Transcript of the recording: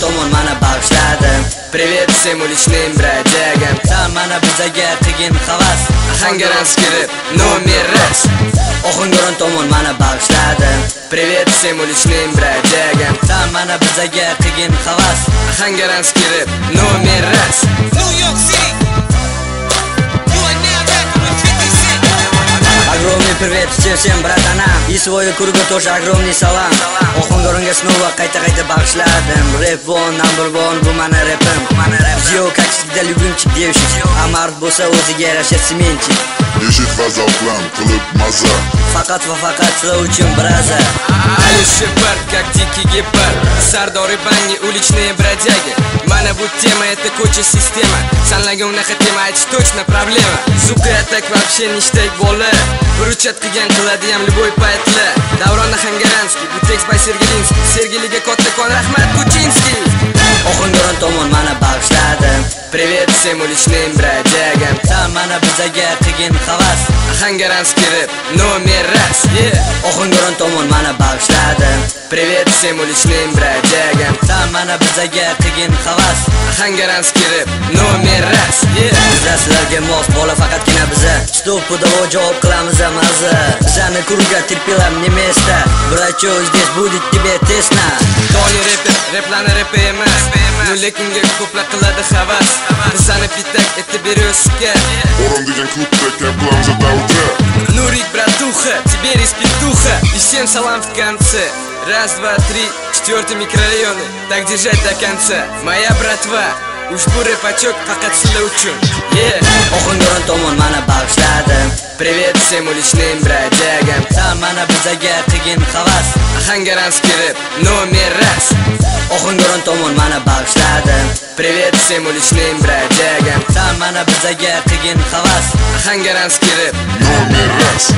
tomon mana bag'ishladi. Привет всем уличным бродягам. Там mana bizaga qilgin havas Хангаранский номер раз oxungaron tomon mana bag'ishladi Привет всем уличным бродягам. Там mana bizaga qilgin havas Хангаранский номер раз New York City. You are now rapping with 50 Cent. Огромный привет всем братанам. И свою кругу тоже огромный салам Oxungaronga снова qayta-qayta bag'ishladim. Rap one, number one, bu mana rapim. Zio kaksikda любимчик девушек А mard bo'lsa o'ziga yarasha semenchik Eshit va zavqlan qilib maza. Faqat va faqat sizlar uchun braza. Али Шепард, как дикий гепард Сардор и Банни, уличные бродяги Mana bu тема, это куча система Sanlagan unaqa tema aytish точно проблема Сука, я так вообще ништяк bola Bir uchat qilgan qiladiyam любой paytla Davronni Xangaranskiy, bu tekst by Sergelinskiy Sergeliga kattakon rahmat Kuchinskiy Oxungaron tomon mana bag'ishladim Привет всем уличным бродягам. Там mana bizaga qilgin havas Xangaranskiy рэп номер раз yeah. Oxungaron tomon mana bag'ishladim Привет всем уличным бродягам. Там mana bizaga qilgin havas Xangaranskiy рэп номер раз. Bizlar sizlarga mos bola faqatgina biza. Stopudavo javob qilamiz maza Bizani kruga терпела мне место. Брачо, здесь будет тебе тесно. Tony reper, replarni repi emas Ну lekinga ko'plar qiladi havas Bizani pitak etib Orom degan klubda kam qilamiz davra Nurik, братуха, тебе респектуха. И всем салам в конце. Раз, два, три, четвертый микрорайоны Так держать до конца. Моя братва Ushbu repachok faqat sizlar uchun. Yeah. Oxungaron tomon mana bag'ishladim. Привет всем уличным бродягам. Там mana bizaga qilgin havas. Xangaranskiy рэп номер раз. Oxungaron tomon mana bag'ishladim. Привет всем уличным бродягам. Там mana bizaga qilgin havas. Xangaranskiy рэп Номер раз